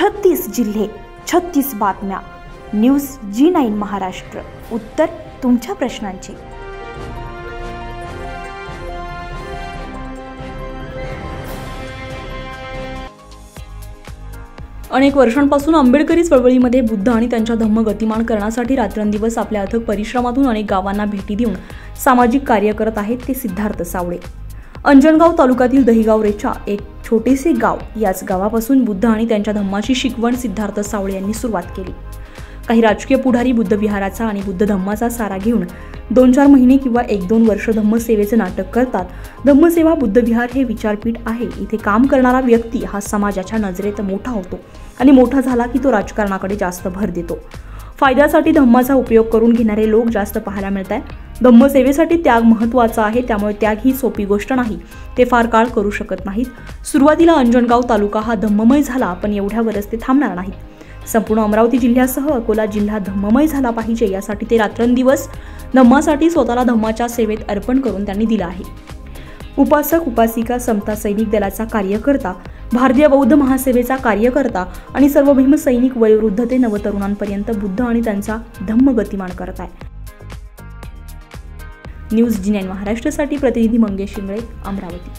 छत्तीस जिल्हे छत्तीस बातम्या. न्यूज जी नाईन महाराष्ट्र. उत्तर तुमच्या प्रश्नांची. अनेक वर्षांपासून आंबेडकरी चळवळीमध्ये बुद्ध आणि त्यांच्या धम्म गतिमान करण्यासाठी रात्रंदिवस आपल्या अथक परिश्रमातून अनेक गावांना भेटी देऊन सामाजिक कार्य करत आहेत ते सिद्धार्थ सावळे. अंजनगाव तालुक्यातील दहिगाव रेचा एक छोटेसे गाव. याच गावापासून बुद्ध आणि त्यांच्या धम्माची शिकवण सिद्धार्थ सावळे यांनी सुरुवात केली. काही राजकीय पुढारी बुद्ध विहाराचा आणि बुद्ध धम्माचा सारा घेऊन दोन चार महिने किंवा एक दोन वर्ष धम्मसेवेचे नाटक करतात. धम्मसेवा बुद्धविहार हे विचारपीठ आहे. इथे काम करणारा व्यक्ती हा समाजाच्या नजरेत मोठा होतो आणि मोठा झाला की तो राजकारणाकडे जास्त भर देतो. फायद्यासाठी धम्माचा उपयोग करून घेणारे लोक जास्त पाहायला मिळत आहे धम्मसेवेसाठी त्याग महत्त्वाचा आहे त्यामुळे त्याग ही सोपी गोष्ट नाही. ते फार काळ करू शकत नाहीत. सुरुवातीला अंजनगाव तालुका हा धम्ममय झाला पण एवढ्यावरच ते थांबणार नाहीत. संपूर्ण अमरावती जिल्ह्यासह अकोला जिल्हा धम्ममय झाला पाहिजे यासाठी ते रात्रंदिवस धम्मासाठी स्वतःला धम्माच्या सेवेत अर्पण करून त्यांनी दिला आहे. उपासक उपासिका समता सैनिक दलाचा कार्यकर्ता भारतीय बौद्ध महासेवेचा कार्यकर्ता आणि सर्व भीम सैनिक वयोवृद्ध ते नवतरुणांपर्यंत बुद्ध आणि त्यांचा धम्म गतिमान करत आहे न्यूज जी नाईन महाराष्ट्रासाठी प्रतिनिधी मंगेश शिंगळे अमरावती.